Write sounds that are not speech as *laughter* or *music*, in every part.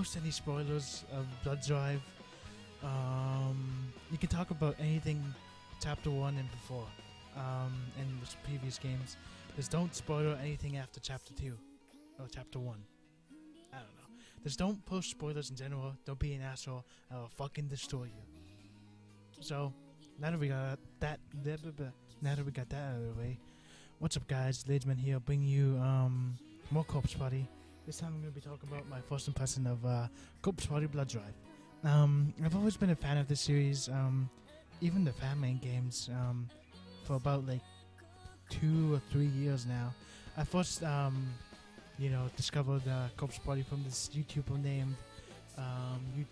post any spoilers of Blood Drive. Um, you can talk about anything chapter one and before, um, and previous games. Just don't spoil anything after chapter two or chapter one. I don't know. Just don't post spoilers in general. Don't be an asshole. I'll fucking destroy you. So now that we got that, blah, blah, blah, now that we got that out of the way, what's up, guys? LaidesMan here, bring you um more Corpse Party. This time I'm gonna be talking about my first impression of uh, Corpse Party Blood Drive. Um, I've always been a fan of this series. Um, even the fan main games. Um, for about like two or three years now. I first um, you know, discovered uh, Corpse Party from this YouTuber named um,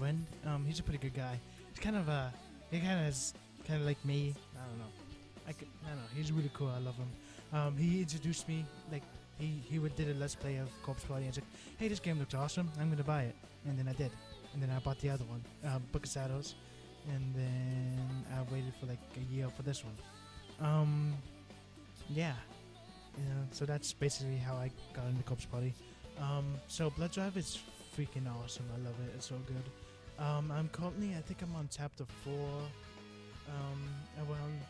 Wen. Um, he's a pretty good guy. He's kind of a, he kind of kind of like me. I don't know. I, could, I don't know. He's really cool. I love him. Um, he introduced me like he he did a let's play of Corpse Party and said, "Hey, this game looks awesome. I'm gonna buy it." And then I did. And then I bought the other one, uh, Book of Shadows. And then I waited for like a year for this one. Um, yeah. Yeah, so that's basically how I got into Corpse Party. Um, so Blood Drive is freaking awesome. I love it. It's so good. Um, I'm currently, I think I'm on chapter four. Um, around,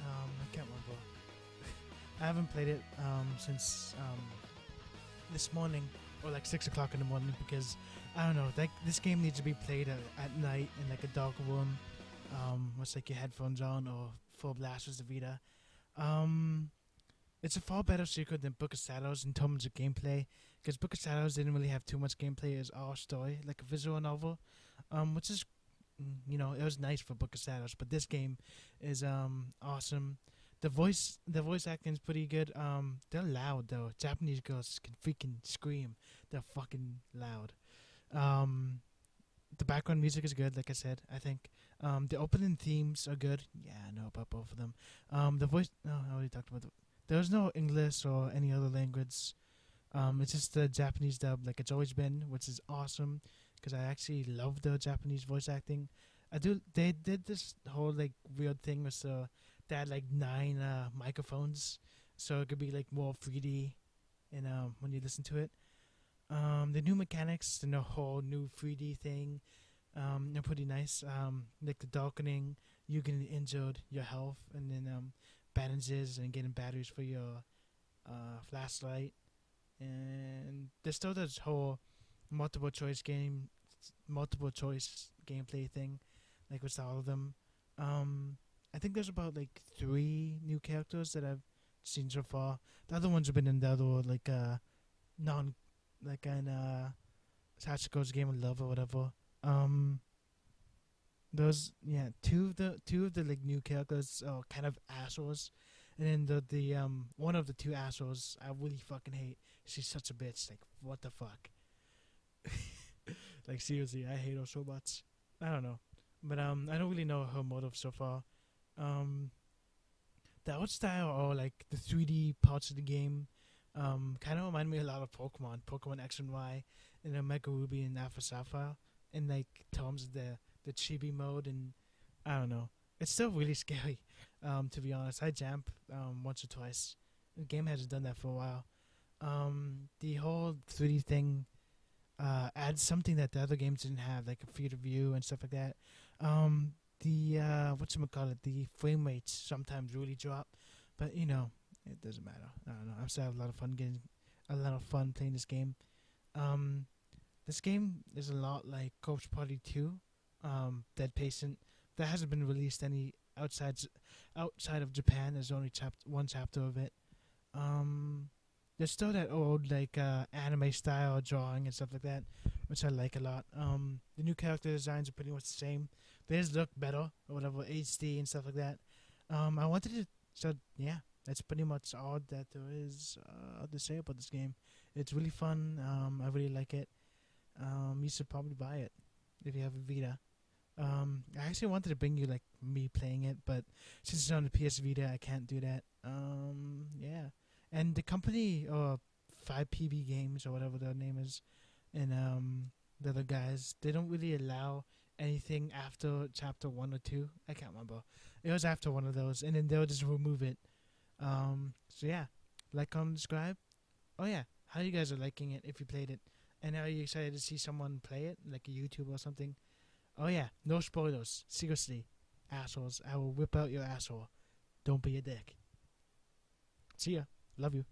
um, I can't remember. I haven't played it um, since um, this morning or like six o'clock in the morning because I don't know. Like this game needs to be played at, at night in like a dark room, um, with like your headphones on or full blast with the Vita. Um, it's a far better sequel than Book of Shadows in terms of gameplay, because Book of Shadows didn't really have too much gameplay as our story, like a visual novel, um, which is, mm, you know, it was nice for Book of Shadows. But this game is um awesome. The voice, the voice acting is pretty good. Um, they're loud though. Japanese girls can freaking scream. They're fucking loud. Um, the background music is good, like I said. I think. Um, the opening themes are good. Yeah, I know about both of them. Um, the voice. No, I already talked about the there's no English or any other language. Um, it's just the Japanese dub, like it's always been, which is awesome because I actually love the Japanese voice acting. I do. They did this whole like weird thing with uh, had like nine uh, microphones, so it could be like more 3D, and um, when you listen to it, um, the new mechanics and the whole new 3D thing, um, they're pretty nice. Um, like the darkening, you getting injured, your health, and then um, bandages and getting batteries for your uh, flashlight. And there's still this whole multiple choice game, multiple choice gameplay thing, like with all of them. Um, I think there's about like three new characters that I've seen so far. The other ones have been in the other like uh non like in uh Sachiko's game of love or whatever. Um those yeah, two of the two of the like new characters are kind of assholes. And then the the um one of the two assholes I really fucking hate. She's such a bitch. Like what the fuck? *laughs* like seriously, I hate her so much. I don't know. But um I don't really know her motive so far. Um the art style or like the 3D parts of the game um kind of remind me a lot of Pokemon, Pokemon X and Y, and Omega Ruby and Alpha Sapphire in like terms of the the chibi mode and I don't know. It's still really *laughs* scary, um, to be honest. I jump um, once or twice. The game hasn't done that for a while. Um, the whole 3D thing uh, adds something that the other games didn't have, like a field of view and stuff like that. Um, the uh, what's call it? The frame rates sometimes really drop, but you know it doesn't matter. I don't know. I'm still having a lot of fun getting a lot of fun playing this game. Um, this game is a lot like Corpse Party 2, um, Dead Patient. That hasn't been released any outside outside of Japan. There's only chap- one chapter of it. Um, there's still that old like uh, anime style drawing and stuff like that, which I like a lot. Um, the new character designs are pretty much the same. Just look better or whatever, HD and stuff like that. Um, I wanted to so yeah, that's pretty much all that there is uh, to say about this game. It's really fun. Um, I really like it. Um, you should probably buy it if you have a Vita. Um, I actually wanted to bring you like me playing it, but since it's on the PS Vita, I can't do that. Um, yeah, and the company or Five PB Games or whatever their name is, and um, the other guys, they don't really allow anything after chapter one or two. I can't remember. It was after one of those, and then they'll just remove it. Um, so yeah, like, comment, subscribe. Oh yeah, how you guys are liking it if you played it, and are you excited to see someone play it, like a YouTube or something? Oh yeah, no spoilers. Seriously, assholes, I will whip out your asshole. Don't be a dick. See ya. Love you.